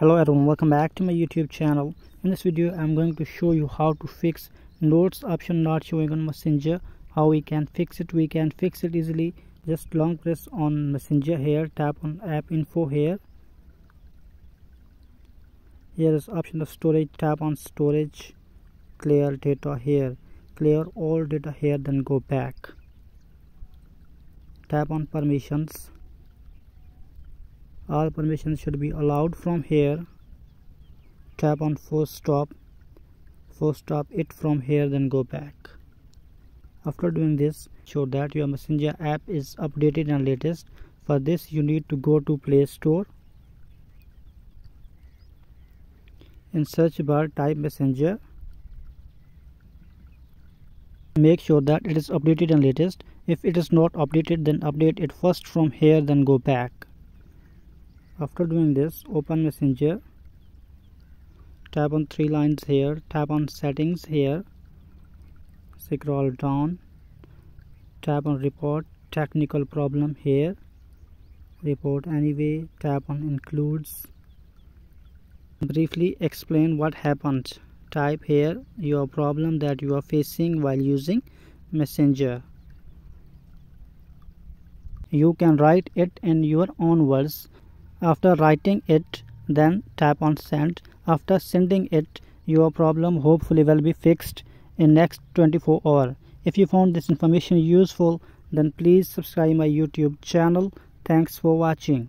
hello everyone welcome back to my youtube channel. In this video i'm going to show you how to fix notes option not showing on messenger how we can fix it. We can fix it easily. Just long press on messenger here tap on app info here. Here is option of storage tap on storage clear data here. Clear all data here then go back. Tap on permissions all permissions should be allowed from here. Tap on force stop. Force stop it from here then go back. After doing this show that your messenger app is updated and latest. For this you need to go to play store. In search bar type messenger. Make sure that it is updated and latest. If it is not updated then update it first from here then go back after doing this open messenger. Tap on three lines here. Tap on settings here. Scroll down. Tap on report. Technical problem here. Report anyway. Tap on includes. Briefly explain what happened. Type here your problem that you are facing while using messenger. You can write it in your own words after writing it then tap on send. After sending it your problem hopefully will be fixed in next 24 hour. If you found this information useful then please subscribe my youtube channel. Thanks for watching